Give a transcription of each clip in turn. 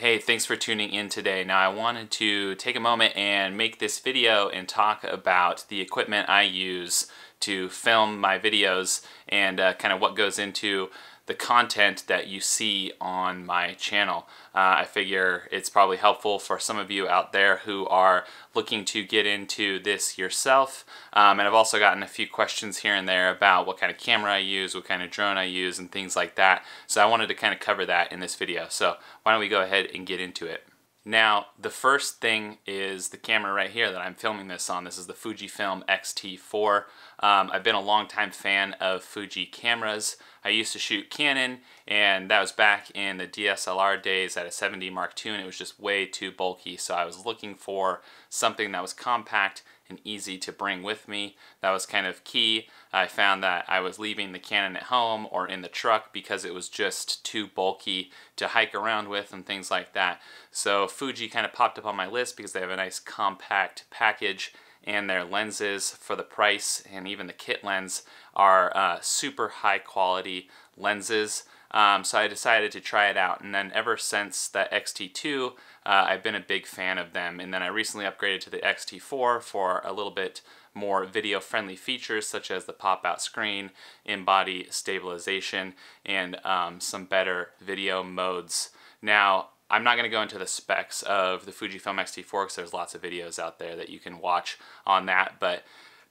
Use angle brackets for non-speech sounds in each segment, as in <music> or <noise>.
Hey, thanks for tuning in today. Now I wanted to take a moment and make this video and talk about the equipment I use to film my videos and uh, kind of what goes into the content that you see on my channel. Uh, I figure it's probably helpful for some of you out there who are looking to get into this yourself. Um, and I've also gotten a few questions here and there about what kind of camera I use, what kind of drone I use, and things like that. So I wanted to kind of cover that in this video. So why don't we go ahead and get into it. Now, the first thing is the camera right here that I'm filming this on. This is the Fujifilm X-T4. Um, I've been a long time fan of Fuji cameras. I used to shoot Canon, and that was back in the DSLR days at a 7D Mark II, and it was just way too bulky. So I was looking for something that was compact and easy to bring with me. That was kind of key. I found that I was leaving the Canon at home or in the truck because it was just too bulky to hike around with and things like that. So Fuji kind of popped up on my list because they have a nice compact package and their lenses for the price and even the kit lens are uh, super high quality lenses. Um, so I decided to try it out, and then ever since the XT2, uh, I've been a big fan of them. And then I recently upgraded to the XT4 for a little bit more video-friendly features, such as the pop-out screen, in-body stabilization, and um, some better video modes. Now, I'm not going to go into the specs of the Fujifilm X-T4 because there's lots of videos out there that you can watch on that, but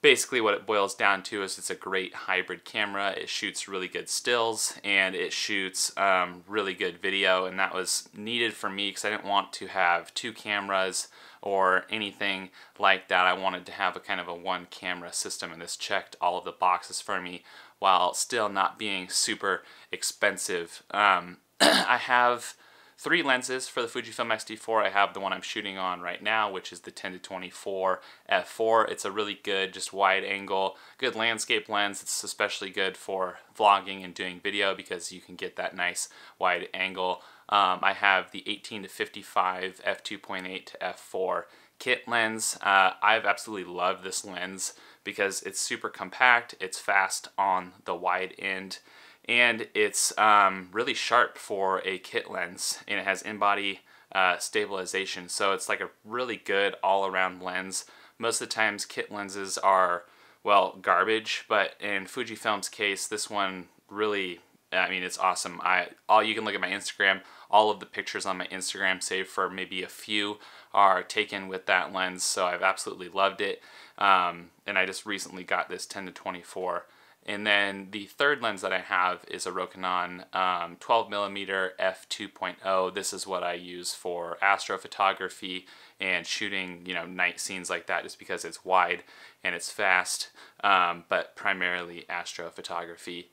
basically what it boils down to is it's a great hybrid camera. It shoots really good stills and it shoots um, really good video and that was needed for me because I didn't want to have two cameras or anything like that. I wanted to have a kind of a one camera system and this checked all of the boxes for me while still not being super expensive. Um, <clears throat> I have three lenses for the Fujifilm X-T4. I have the one I'm shooting on right now, which is the 10 to 24 f4. It's a really good, just wide angle, good landscape lens. It's especially good for vlogging and doing video because you can get that nice wide angle. Um, I have the 18 to 55 f2.8 to f4 kit lens. Uh, I've absolutely loved this lens because it's super compact, it's fast on the wide end, and it's um, really sharp for a kit lens and it has in-body uh, stabilization. So it's like a really good all-around lens. Most of the times kit lenses are well garbage but in Fujifilm's case this one really I mean it's awesome. I all you can look at my Instagram. All of the pictures on my Instagram save for maybe a few are taken with that lens. So I've absolutely loved it. Um, and I just recently got this 10 to 24 and then the third lens that I have is a Rokinon um, 12 millimeter f2.0. This is what I use for astrophotography and shooting, you know, night scenes like that, just because it's wide and it's fast, um, but primarily astrophotography.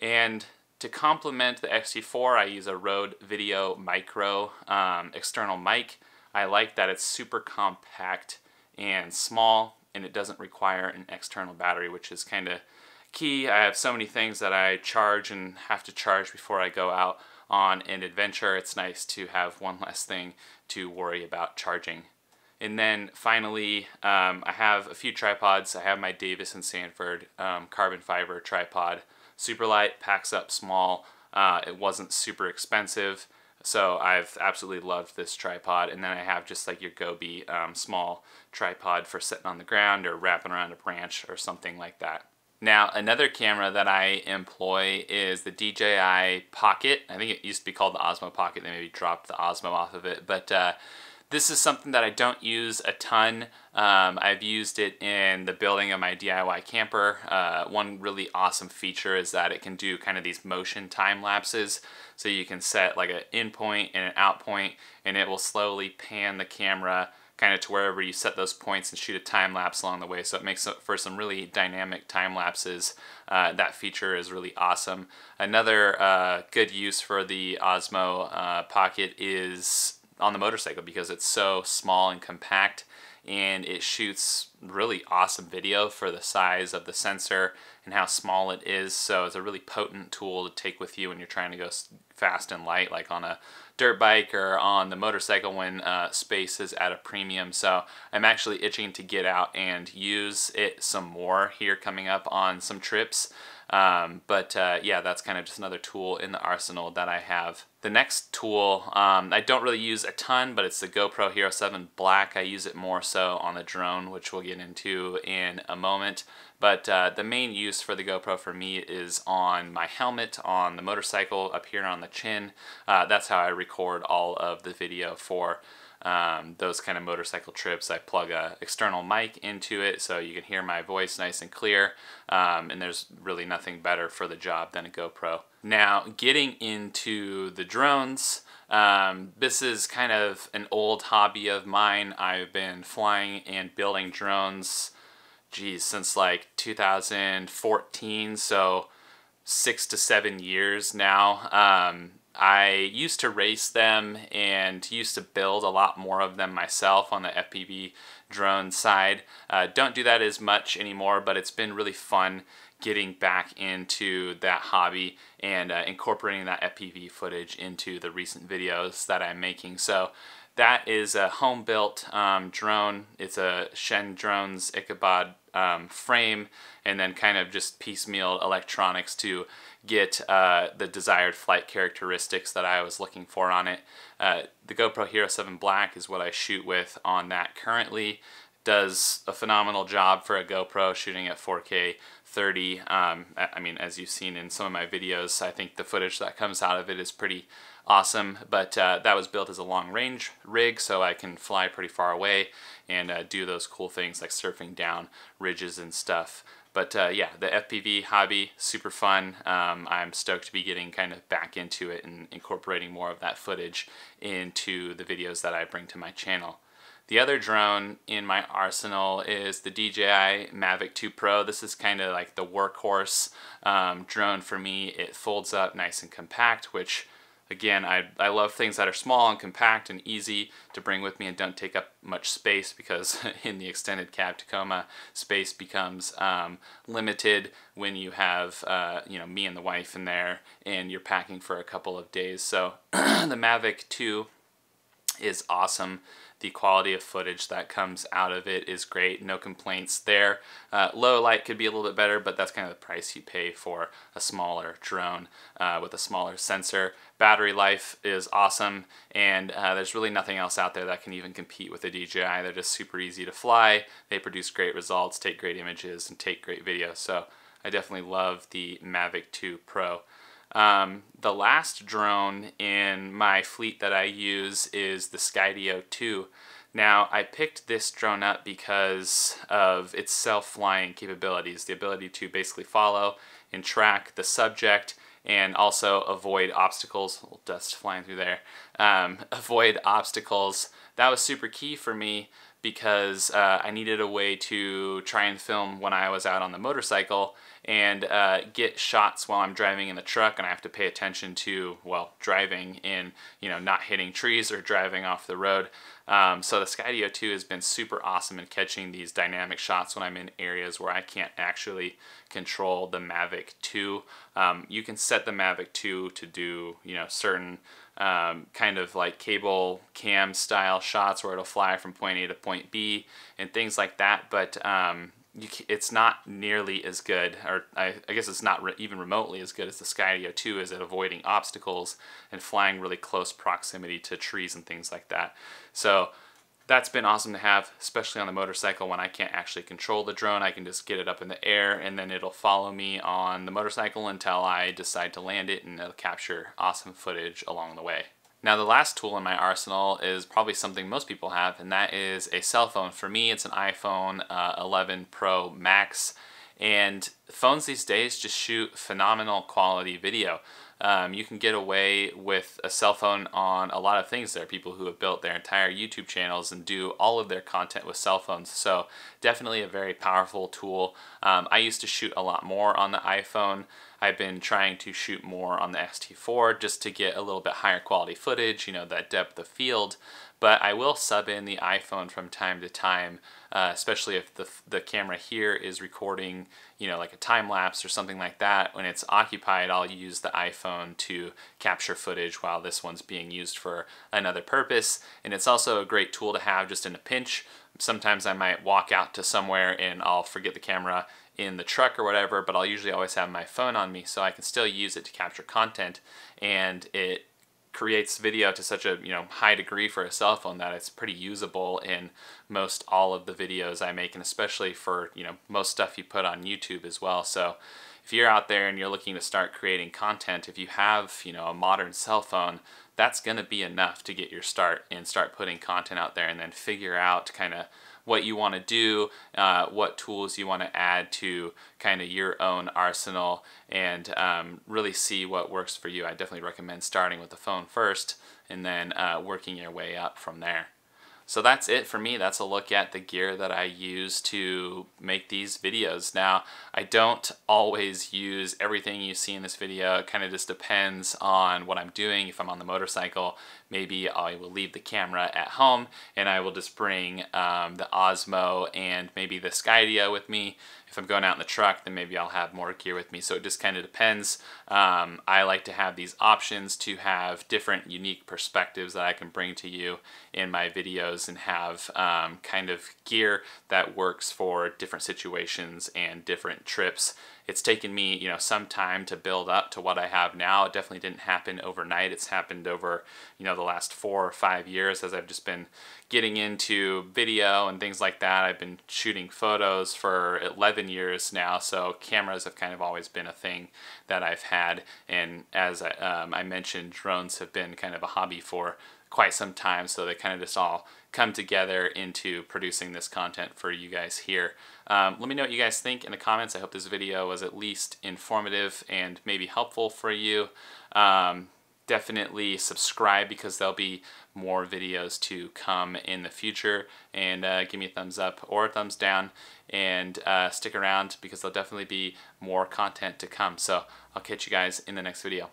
And to complement the X-T4, I use a Rode Video Micro um, external mic. I like that it's super compact and small, and it doesn't require an external battery, which is kind of key. I have so many things that I charge and have to charge before I go out on an adventure. It's nice to have one <laughs> less thing to worry about charging. And then finally, um, I have a few tripods. I have my Davis and Sanford um, carbon fiber tripod. Super light, packs up small. Uh, it wasn't super expensive. So I've absolutely loved this tripod. And then I have just like your Joby um, small tripod for sitting on the ground or wrapping around a branch or something like that. Now, another camera that I employ is the DJI Pocket. I think it used to be called the Osmo Pocket. They maybe dropped the Osmo off of it. But uh, this is something that I don't use a ton. Um, I've used it in the building of my DIY camper. Uh, one really awesome feature is that it can do kind of these motion time lapses. So you can set like an in point and an out point and it will slowly pan the camera kind of to wherever you set those points and shoot a time lapse along the way. So it makes for some really dynamic time lapses. Uh, that feature is really awesome. Another uh, good use for the Osmo uh, Pocket is on the motorcycle because it's so small and compact and it shoots really awesome video for the size of the sensor and how small it is. So it's a really potent tool to take with you when you're trying to go fast and light, like on a dirt bike or on the motorcycle when uh, space is at a premium. So I'm actually itching to get out and use it some more here coming up on some trips. Um, but uh, yeah, that's kind of just another tool in the arsenal that I have. The next tool, um, I don't really use a ton, but it's the GoPro Hero 7 Black. I use it more so on the drone, which we'll get into in a moment. But uh, the main use for the GoPro for me is on my helmet, on the motorcycle, up here on the chin. Uh, that's how I record all of the video for um, those kind of motorcycle trips. I plug a external mic into it so you can hear my voice nice and clear, um, and there's really nothing better for the job than a GoPro. Now, getting into the drones, um, this is kind of an old hobby of mine. I've been flying and building drones, geez, since like 2014, so six to seven years now. Um, I used to race them and used to build a lot more of them myself on the FPV drone side. Uh, don't do that as much anymore, but it's been really fun getting back into that hobby and uh, incorporating that FPV footage into the recent videos that I'm making. So that is a home-built um, drone. It's a Shen Drones Ichabod um, frame and then kind of just piecemeal electronics to get uh, the desired flight characteristics that I was looking for on it. Uh, the GoPro Hero 7 Black is what I shoot with on that currently. Does a phenomenal job for a GoPro shooting at 4K 30. Um, I mean, as you've seen in some of my videos, I think the footage that comes out of it is pretty awesome, but uh, that was built as a long range rig so I can fly pretty far away and uh, do those cool things like surfing down ridges and stuff. But uh, yeah, the FPV hobby, super fun. Um, I'm stoked to be getting kind of back into it and incorporating more of that footage into the videos that I bring to my channel. The other drone in my arsenal is the DJI Mavic 2 Pro. This is kind of like the workhorse um, drone for me. It folds up nice and compact, which Again, I, I love things that are small and compact and easy to bring with me and don't take up much space because <laughs> in the extended cab Tacoma, space becomes um, limited when you have uh, you know me and the wife in there and you're packing for a couple of days. So <clears throat> the Mavic 2 is awesome. The quality of footage that comes out of it is great. No complaints there. Uh, low light could be a little bit better, but that's kind of the price you pay for a smaller drone uh, with a smaller sensor. Battery life is awesome, and uh, there's really nothing else out there that can even compete with the DJI. They're just super easy to fly. They produce great results, take great images, and take great video. So I definitely love the Mavic 2 Pro. Um, the last drone in my fleet that I use is the Skydio 2. Now, I picked this drone up because of its self-flying capabilities, the ability to basically follow and track the subject and also avoid obstacles, dust flying through there, um, <laughs> avoid obstacles. That was super key for me because uh, I needed a way to try and film when I was out on the motorcycle and uh, get shots while I'm driving in the truck and I have to pay attention to, well, driving in, you know, not hitting trees or driving off the road. Um, so the Skydio 2 has been super awesome in catching these dynamic shots when I'm in areas where I can't actually control the Mavic 2. Um, you can set the Mavic 2 to do, you know, certain um, kind of like cable cam style shots where it'll fly from point A to point B and things like that. But um, it's not nearly as good, or I, I guess it's not re even remotely as good as the Skydio 2 is at avoiding obstacles and flying really close proximity to trees and things like that. So that's been awesome to have, especially on the motorcycle when I can't actually control the drone. I can just get it up in the air and then it'll follow me on the motorcycle until I decide to land it and it'll capture awesome footage along the way. Now the last tool in my arsenal is probably something most people have and that is a cell phone. For me it's an iPhone uh, 11 Pro Max and phones these days just shoot phenomenal quality video. Um, you can get away with a cell phone on a lot of things. There are people who have built their entire YouTube channels and do all of their content with cell phones. So definitely a very powerful tool. Um, I used to shoot a lot more on the iPhone. I've been trying to shoot more on the X-T4 just to get a little bit higher quality footage, you know, that depth of field. But I will sub in the iPhone from time to time, uh, especially if the, the camera here is recording, you know, like a time lapse or something like that. When it's occupied, I'll use the iPhone to capture footage while this one's being used for another purpose. And it's also a great tool to have just in a pinch. Sometimes I might walk out to somewhere and I'll forget the camera in the truck or whatever, but I'll usually always have my phone on me so I can still use it to capture content. And it creates video to such a you know high degree for a cell phone that it's pretty usable in most all of the videos I make and especially for you know most stuff you put on YouTube as well. So if you're out there and you're looking to start creating content if you have you know a modern cell phone that's going to be enough to get your start and start putting content out there and then figure out kind of what you want to do, uh, what tools you want to add to kind of your own arsenal, and um, really see what works for you. I definitely recommend starting with the phone first and then uh, working your way up from there. So that's it for me. That's a look at the gear that I use to make these videos. Now, I don't always use everything you see in this video. It kind of just depends on what I'm doing. If I'm on the motorcycle, maybe I will leave the camera at home and I will just bring um, the Osmo and maybe the Skydio with me. If I'm going out in the truck, then maybe I'll have more gear with me. So it just kind of depends. Um, I like to have these options to have different unique perspectives that I can bring to you in my videos and have um, kind of gear that works for different situations and different trips it's taken me, you know, some time to build up to what I have now. It definitely didn't happen overnight. It's happened over, you know, the last four or five years as I've just been getting into video and things like that. I've been shooting photos for 11 years now, so cameras have kind of always been a thing that I've had. And as I, um, I mentioned, drones have been kind of a hobby for quite some time, so they kind of just all come together into producing this content for you guys here. Um, let me know what you guys think in the comments. I hope this video was at least informative and maybe helpful for you. Um, definitely subscribe because there'll be more videos to come in the future and uh, give me a thumbs up or a thumbs down and uh, stick around because there'll definitely be more content to come so I'll catch you guys in the next video